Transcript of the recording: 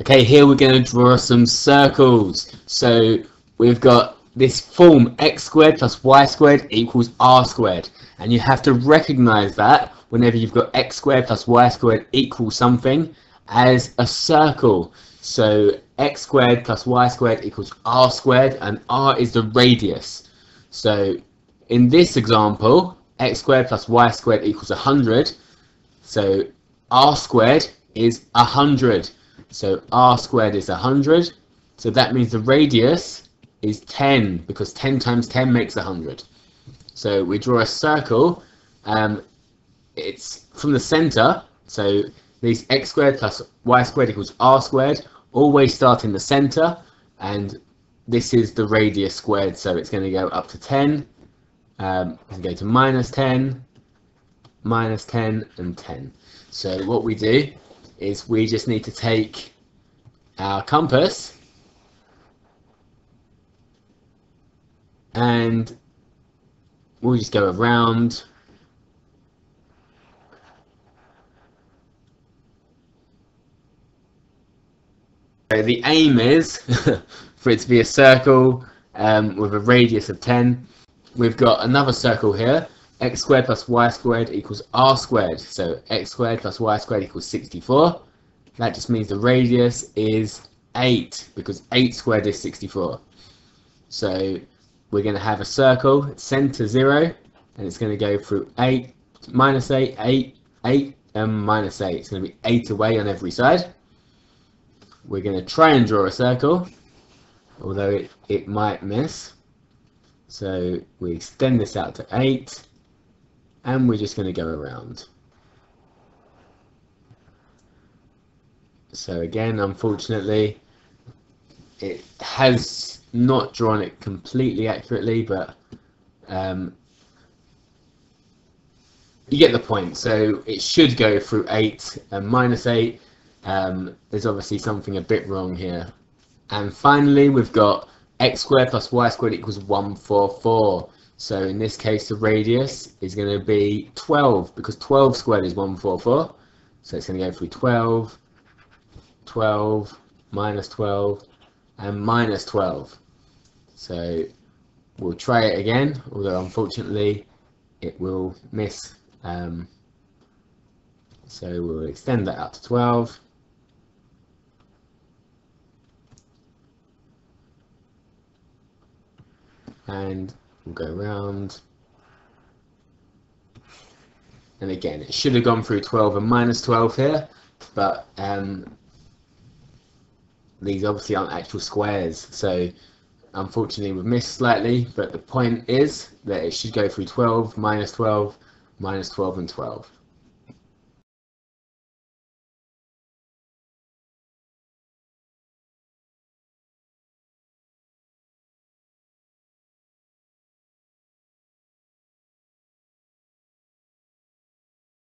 Okay, here we're going to draw some circles. So we've got this form x squared plus y squared equals r squared. And you have to recognize that whenever you've got x squared plus y squared equals something as a circle. So x squared plus y squared equals r squared and r is the radius. So in this example, x squared plus y squared equals 100. So r squared is 100. So r squared is 100. So that means the radius is 10 because 10 times 10 makes 100. So we draw a circle. Um, it's from the center. So these x squared plus y squared equals r squared. Always start in the center. And this is the radius squared. So it's going to go up to 10. Um, and go to minus 10, minus 10, and 10. So what we do is we just need to take our compass and we'll just go around. So the aim is for it to be a circle um, with a radius of 10 we've got another circle here x squared plus y squared equals r squared. So x squared plus y squared equals 64. That just means the radius is 8 because 8 squared is 64. So we're going to have a circle, center 0, and it's going to go through 8, minus 8, 8, 8, and minus 8. It's going to be 8 away on every side. We're going to try and draw a circle, although it, it might miss. So we extend this out to 8 and we're just going to go around. So again, unfortunately, it has not drawn it completely accurately, but um, you get the point. So it should go through 8 and minus 8. Um, there's obviously something a bit wrong here. And finally, we've got x squared plus y squared equals 144. So in this case, the radius is going to be 12 because 12 squared is 144. So it's going to go through 12, 12, minus 12, and minus 12. So we'll try it again, although unfortunately it will miss. Um, so we'll extend that out to 12. And Go around. And again, it should have gone through 12 and minus 12 here, but um, these obviously aren't actual squares. So unfortunately we've missed slightly, but the point is that it should go through 12, minus 12, minus 12 and 12.